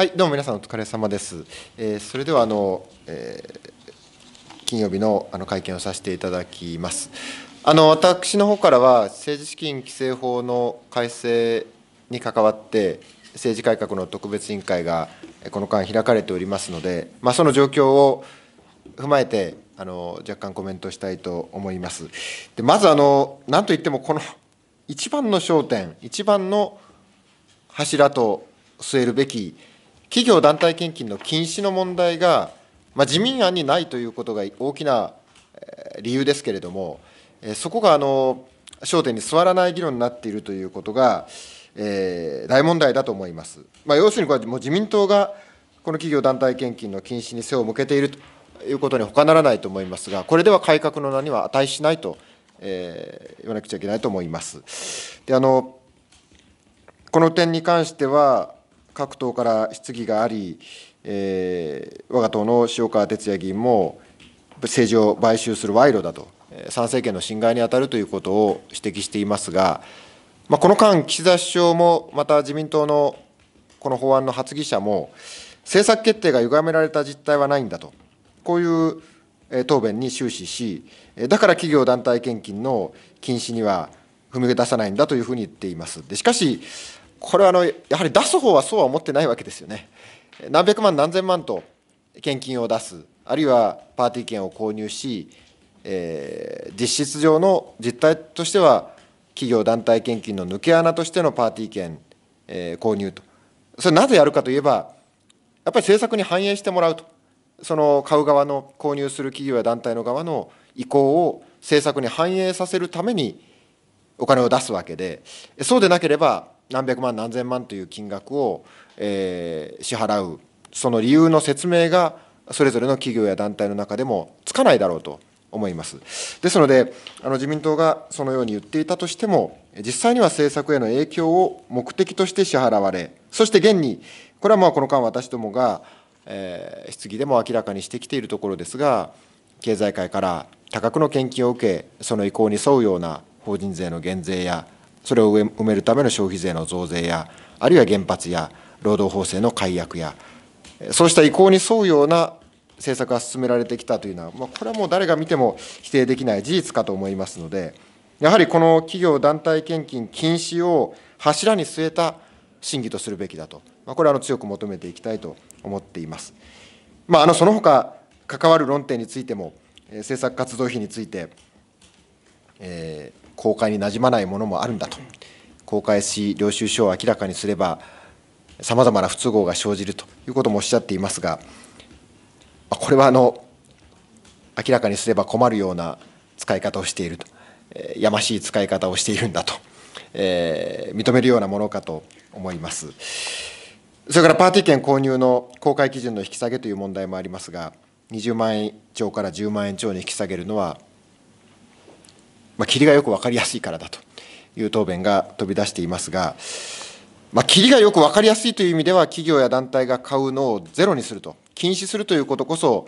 はい、どうも皆さんお疲れ様です。えーそれではあの、えー金曜日のあの会見をさせていただきます。あの私の方からは政治資金規正法の改正に関わって政治改革の特別委員会がえこの間開かれておりますので、まあその状況を踏まえてあの若干コメントしたいと思います。でまずあの何といってもこの一番の焦点、一番の柱と据えるべき企業団体献金の禁止の問題が、まあ、自民案にないということが大きな理由ですけれども、そこがあの焦点に座らない議論になっているということが、えー大問題だと思います。まあ、要するにこれはもう自民党がこの企業団体献金の禁止に背を向けているということに他ならないと思いますが、これでは改革の名には値しないと、えー言わなくちゃいけないと思います。であのこの点に関しては、各党から質疑があり、えー我が党の塩川哲也議員も、政治を買収する賄賂だと、参政権の侵害に当たるということを指摘していますが、まあ、この間、岸田首相も、また自民党のこの法案の発議者も、政策決定が歪められた実態はないんだと、こういう答弁に終始し、だから企業団体献金の禁止には踏み出さないんだというふうに言っています。でしかし、これはあのやはり出す方はそうは思ってないわけですよね。何百万、何千万と献金を出す、あるいはパーティー券を購入し、えー実質上の実態としては、企業団体献金の抜け穴としてのパーティー券、えー購入と、それなぜやるかといえば、やっぱり政策に反映してもらうと、その買う側の購入する企業や団体の側の意向を政策に反映させるためにお金を出すわけで、そうでなければ、何百万、何千万という金額を、えー支払う、その理由の説明が、それぞれの企業や団体の中でもつかないだろうと思います。ですので、あの自民党がそのように言っていたとしても、実際には政策への影響を目的として支払われ、そして現に、これはまあこの間、私どもが、えー質疑でも明らかにしてきているところですが、経済界から多額の献金を受け、その意向に沿うような法人税の減税や、それを埋めるための消費税の増税や、あるいは原発や労働法制の改悪や、そうした意向に沿うような政策が進められてきたというのは、まあ、これはもう誰が見ても否定できない事実かと思いますので、やはりこの企業団体献金禁止を柱に据えた審議とするべきだと、まあ、これはあの強く求めていきたいと思っています。まあ、あのその他関わる論点についても、政策活動費について、えー公開になじまないものもあるんだと、公開し、領収書を明らかにすれば、さまざまな不都合が生じるということもおっしゃっていますが、これはあの明らかにすれば困るような使い方をしていると、えやましい使い方をしているんだと、えー認めるようなものかと思います。それからパーティー券購入の公開基準の引き下げという問題もありますが、20万円超から10万円超に引き下げるのは、まあ、切りがよく分かりやすいからだと。いう答弁が飛び出していますが、まあ、切りがよく分かりやすいという意味では、企業や団体が買うのをゼロにすると、禁止するということこそ、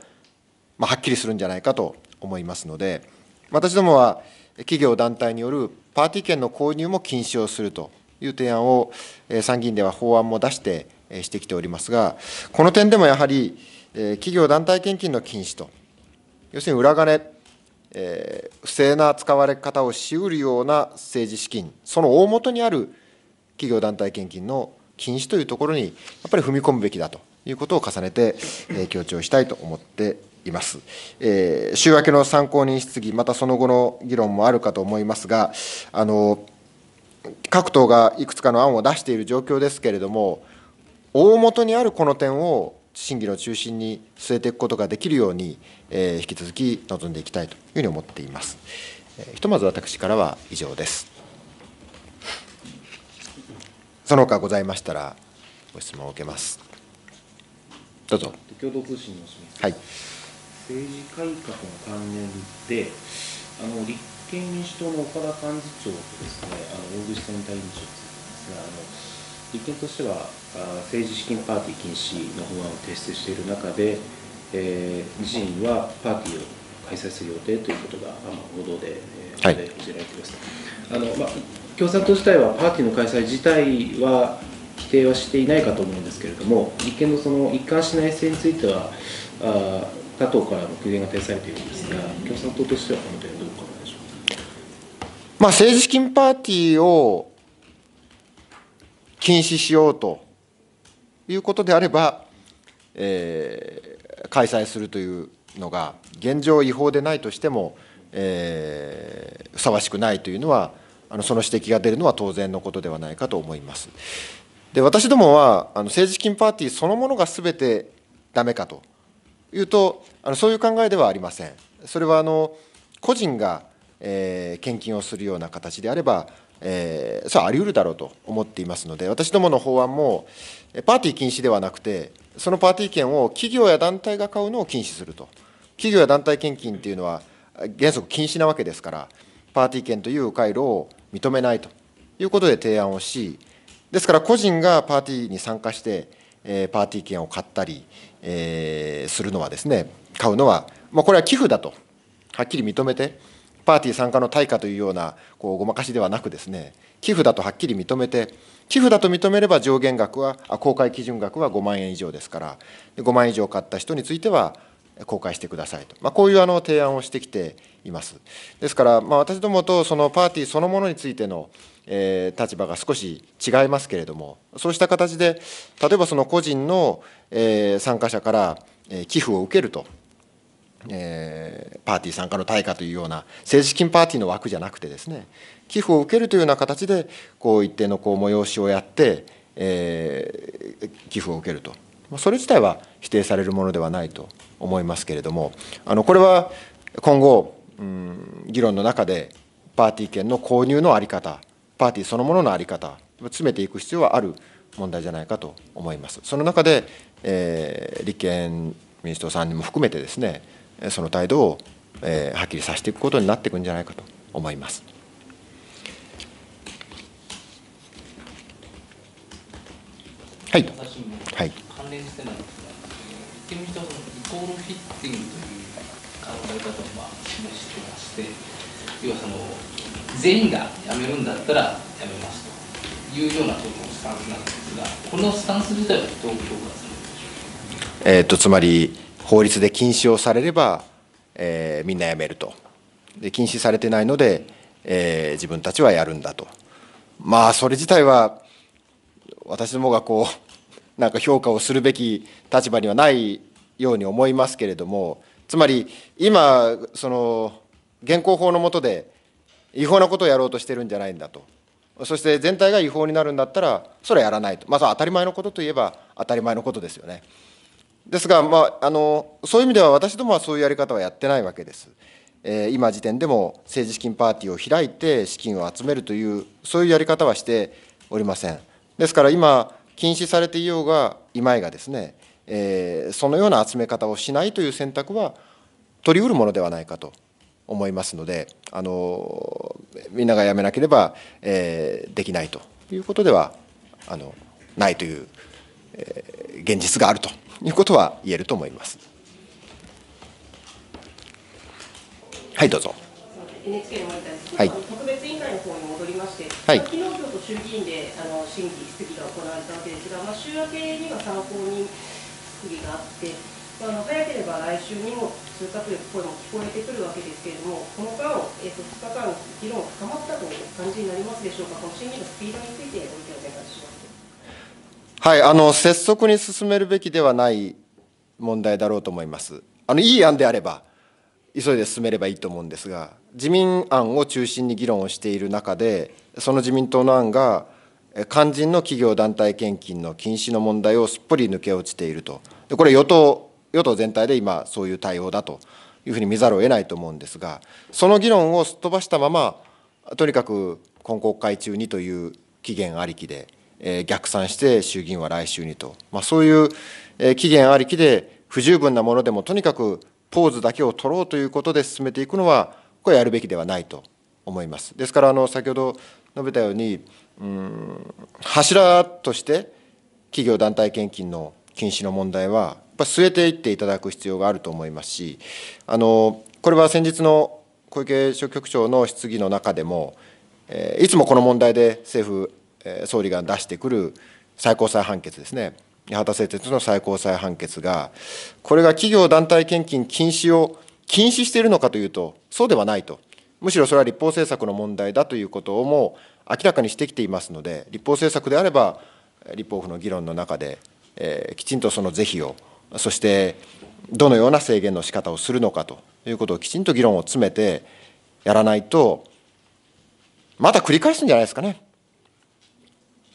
まあ、はっきりするんじゃないかと思いますので、私どもは企業団体によるパーティー券の購入も禁止をすると。いう提案を、参議院では法案も出してしてきておりますが、この点でもやはり、企業団体献金の禁止と、要するに裏金、えー不正な使われ方をしうるような政治資金、その大元にある企業団体献金の禁止というところに、やっぱり踏み込むべきだということを重ねて、えー強調したいと思っています。えー週明けの参考人質疑、またその後の議論もあるかと思いますが、あの各党がいくつかの案を出している状況ですけれども、大元にあるこの点を審議の中心に据えていくことができるように、えー引き続き臨んでいきたいというふうに思っています。えーひとまず私からは以上です。その他ございましたら、ご質問を受けます。どうぞ。共同通信のします。はい。政治改革の関連で、あの立憲民主党の岡田幹事長とですね、あの大口選対委員長ですが、あの立憲としてはあ政治資金パーティー禁止の法案を提出している中で、えー自身はパーティーを開催する予定ということが、あの報道で、えーはい報じられています。あのまあ共産党自体はパーティーの開催自体は否定はしていないかと思うんですけれども、立憲のその一貫しない姿勢については、あ他党からの苦言が呈されているんですが、共産党としてはこの点、どう考えでしょうか？まあ、政治資金パーティーを禁止しようということであれば、えー、開催するというのが、現状違法でないとしても、えー、ふさわしくないというのは、あのその指摘が出るのは当然のことではないかと思います。で私どもはあの政治資金パーティーそのものがすべてだめかというとあのそういう考えではありません。それはあの個人が、えー、献金をするような形であれば、えー、それはあり得るだろうと思っていますので私どもの法案もパーティー禁止ではなくてそのパーティー券を企業や団体が買うのを禁止すると。企業や団体献金っていうのは原則禁止なわけですからパーティー券という回路を認めないということで提案をし、ですから個人がパーティーに参加して、えー、パーティー券を買ったり、えー、するのはですね、買うのは、まあ、これは寄付だと、はっきり認めて、パーティー参加の対価というようなこうごまかしではなくですね、寄付だとはっきり認めて、寄付だと認めれば上限額は、公開基準額は5万円以上ですから、5万円以上買った人については、公開してくださいと、まあ、こういうあの提案をしてきています。ですから、まあ、私どもとそのパーティーそのものについての、えー、立場が少し違いますけれども、そうした形で、例えばその個人の、えー、参加者から、え、寄付を受けると。えー、パーティー参加の対価というような政治資金パーティーの枠じゃなくてですね寄付を受けるというような形でこう一定のこう催しをやって、えー、寄付を受けると。それ自体は否定されるものではないと思いますけれどもあのこれは今後、うん、議論の中でパーティー券の購入の在り方パーティーそのものの在り方詰めていく必要はある問題じゃないかと思います。その中で、えー、立憲民主党さんにも含めてですねその態度を、えー、はっきりさせていくことになっていくんじゃないかと思います。はい。はい。関連してなんです立憲民主党はコールフィッティングという考え方をまあ示してまして要はその全員が辞めるんだったら辞めますというようなところのスタンスなんですがこのスタンス自体はどう評価するんでしょう？えー、とつまり法律で禁止をされれば、えー、みんな辞めると。で禁止されてないので、えー、自分たちはやるんだと。まあそれ自体は私どもがこう なんか評価をするべき立場にはないように思いますけれどもつまり今その現行法の下で違法なことをやろうとしてるんじゃないんだと。そして全体が違法になるんだったらそれはやらないと。まず、あ、当たり前のことといえば当たり前のことですよね。ですが、まあ、あのそういう意味では私どもはそういうやり方はやってないわけです。えー、今時点でも政治資金パーティーを開いて資金を集めるというそういうやり方はしておりません。ですから今禁止されていようがいまいがですね、えー、そのような集め方をしないという選択は取りうるものではないかと思いますのであのみんながやめなければ、えー、できないということではあのないという、えー、現実があるということは言えると思います。はいどうぞ。NHK の森田です。はい、特別委員会の方に戻りまして、はい、昨日今日と衆議院であの審議質疑が行われたわけですが、まあ、週明けには参考人質疑があって、まあ、早ければ来週にも通過という声も聞こえてくるわけですけれども、この間、えー、と2日間、議論が深まったという感じになりますでしょうか、この審議のスピードについてご意見をお願いします。はい、あの拙速に進めるべきではない問題だろうと思います。あのいい案であれば急いで進めればいいと思うんですが自民案を中心に議論をしている中でその自民党の案が肝心の企業団体献金の禁止の問題をすっぽり抜け落ちているとでこれ与党与党全体で今そういう対応だというふうに見ざるを得ないと思うんですがその議論をすっ飛ばしたままとにかく今国会中にという期限ありきで、え逆算して衆議院は来週にと、まあ、そういう、え期限ありきで不十分なものでもとにかくポーズだけを取ろうということで進めていくのは、これやるべきではないと思います。ですから、あの先ほど述べたように、うん柱として企業団体献金の禁止の問題は、やっぱ据えていっていただく必要があると思いますし、あのこれは先日の小池書局長の質疑の中でも、えいつもこの問題で政府、総理が出してくる最高裁判決ですね、八幡製鉄の最高裁判決が、これが企業団体献金禁止を禁止しているのかというと、そうではないと、むしろそれは立法政策の問題だということをもう明らかにしてきていますので、立法政策であれば、立法府の議論の中で、えー、きちんとその是非を、そしてどのような制限の仕方をするのかということをきちんと議論を詰めてやらないと、また繰り返すんじゃないですかね。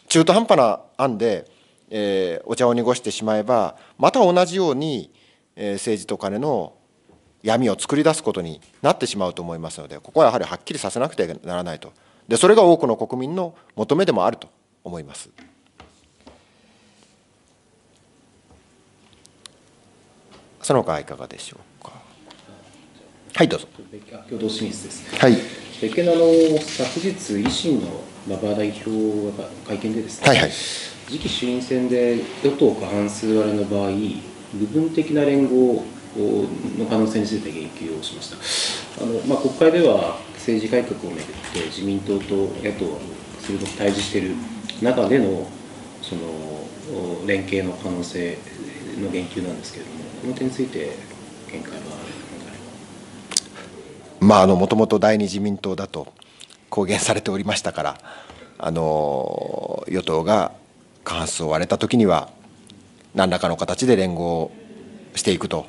中途半端な案で、えー、お茶を濁してしまえば、また同じように、えー、政治と金の闇を作り出すことになってしまうと思いますので、ここはやはりはっきりさせなくてはならないと。で、それが多くの国民の求めでもあると思います。その他いかがでしょうか？はいどうぞ。共同清水です。はい。別件のあの昨日維新の馬場代表が会見でですね。はいはい。次期衆院選で与党過半数割れの場合、部分的な連合の可能性について言及をしました。あのまあ国会では政治改革をめぐって自民党と野党は鋭く対峙している中でのその連携の可能性の言及なんですけれども。この点について見解はまああのもともと第二自民党だと公言されておりましたからあの与党が過半数を割れた時には何らかの形で連合していくと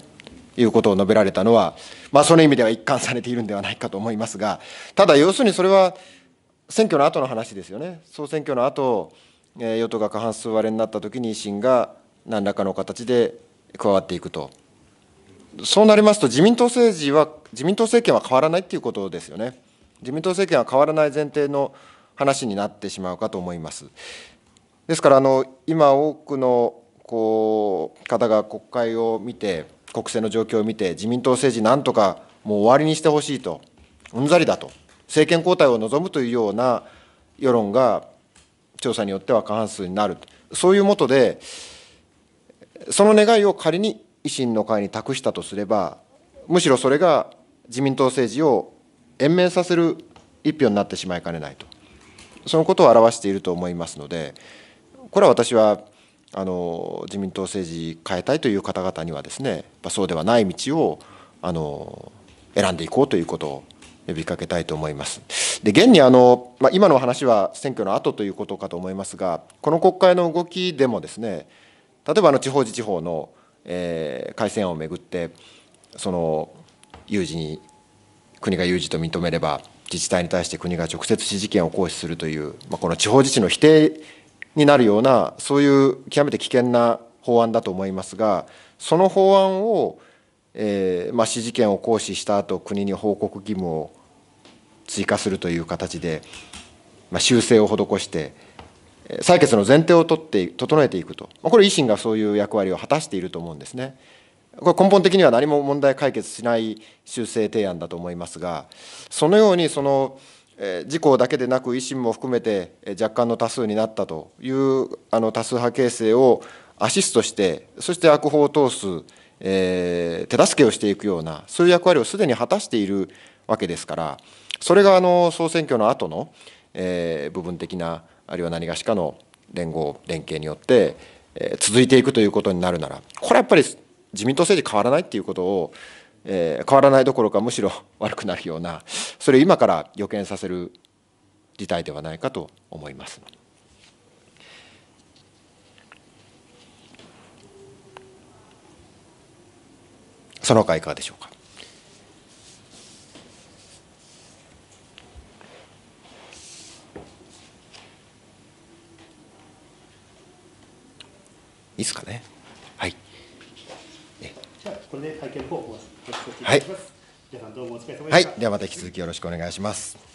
いうことを述べられたのは、まあ、その意味では一貫されているんではないかと思いますがただ要するにそれは選挙の後の話ですよね総選挙の後与党が過半数割れになった時に維新が何らかの形で加わっていくと、そうなりますと、自民党政治は、自民党政権は変わらないっていうことですよね。自民党政権は変わらない前提の話になってしまうかと思います。ですから、あの今、多くのこう方が国会を見て、国政の状況を見て、自民党政治、なんとかもう終わりにしてほしいと、うんざりだと、政権交代を望むというような世論が調査によっては過半数になる、そういうもとで、その願いを仮に維新の会に託したとすれば、むしろそれが自民党政治を延命させる一票になってしまいかねないと、そのことを表していると思いますので、これは私はあの自民党政治変えたいという方々にはですね、そうではない道をあの選んでいこうということを呼びかけたいと思います。で現にあの、まあ、今の話は選挙の後ということかと思いますが、この国会の動きでもですね、例えばあの地方自治法の、えー、改正案をめぐってその有事に国が有事と認めれば自治体に対して国が直接指示権を行使するという、まあ、この地方自治の否定になるようなそういう極めて危険な法案だと思いますがその法案を、えーまあ、指示権を行使した後国に報告義務を追加するという形で、まあ、修正を施して採決の前提を取って整えていくと、まこれ、維新がそういう役割を果たしていると思うんですね。これ、根本的には何も問題解決しない修正提案だと思いますが、そのようにその自公だけでなく、維新も含めて若干の多数になったというあの多数派形成をアシストして、そして悪法を通す、えー、手助けをしていくような、そういう役割をすでに果たしているわけですから、それがあの総選挙の後の、えー、部分的なあるいは何がしかの連合連携によって、えー、続いていくということになるならこれはやっぱり自民党政治変わらないっていうことを、えー、変わらないどころかむしろ悪くなるようなそれを今から予見させる事態ではないかと思います。その他いかがでしょうか？いいですかね。はい。じゃこれで会見の方をはい。皆さんどうもお疲れ様でした。はい。ではまた引き続きよろしくお願いします。